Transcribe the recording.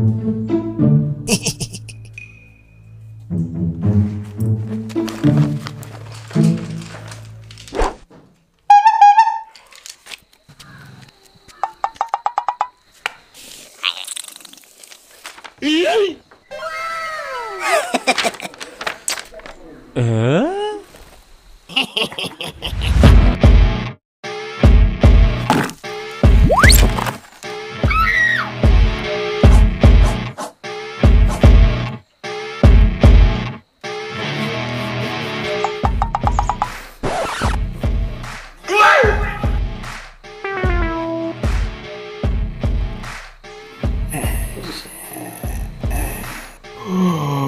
uh? Oh.